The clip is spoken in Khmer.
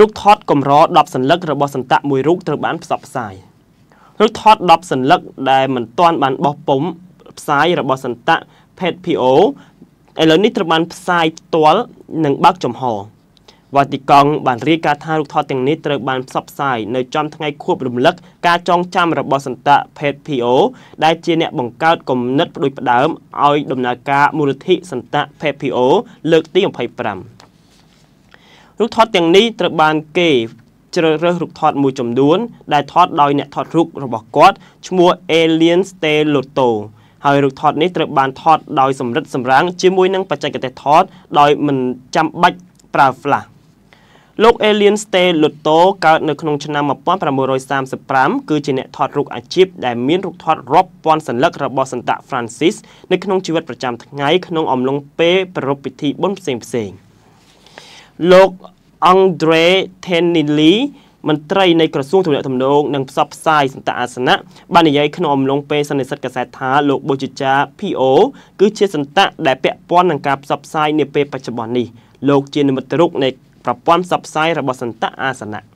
រូបថតកម្រ10សន្លឹករបស់សន្តៈមួយរូបត្រូវបានផ្សព្វផ្សាយរូបថត10សន្លឹកដែលមិនទាន់បានបោះពុំផ្សាយរបស់សន្តៈ PET-PO ឥឡូវនេះត្រូវបានផ្សាយផ្ទាល់និងបើកចំហវ៉ាទីកង់បានរាយការណ៍ថារូបថតទាំងនេះត្រូវបានផ្សព្វផ្សាយនៅចំថ្ងៃខួបរំលឹកការចងចាំរបស់សន្តៈ PET-PO ដែលជាអ្នកបង្កើតគំនិតផ្ដួចផ្ដើមឲ្យដំណើរការមូលនិធិសន្តៈ PET-PO លើកទី25 រូបថតទាំងនេះត្រូវបានគេជ្រើសរើសរូបថតមួយចំនួន ដែលថតដោយអ្នកថតរូបរបស់គាត់ឈ្មោះ Alien Stellotto ហើយរូបថតនេះត្រូវបានថតដោយសម្រិតសម្រាំងជាមួយនឹងបច្ចេកទេសថត ដោយមិនចាំបាច់ប្រើ flash លោក Alien Stellotto កើតនៅក្នុងឆ្នាំ1935គឺជាអ្នកថតរូបអាជីពដែលមានរូបថតរាប់ពាន់សន្លឹករបស់សន្តៈ Francis នៅក្នុងជីវិតប្រចាំថ្ងៃក្នុងអំឡុងពេលប្រារព្ធពិធីបុណ្យផ្សេងៗ លោក Andre Tenili មន្ត្រីនៃក្រសួងទំនាក់ទំនងនិងផ្សព្វផ្សាយសន្តអាសនៈបាននិយាយក្នុងអំឡុងពេលសន្និសីទកាសែតថាលោកបូជិចា PO គឺជាសន្តៈដែលពាក់ព័ន្ធនឹងការផ្សព្វផ្សាយនាពេលបច្ចុប្បន្ននេះលោកជានិមិត្តរូបនៃប្រព័ន្ធផ្សព្វផ្សាយរបស់សន្តៈអាសនៈ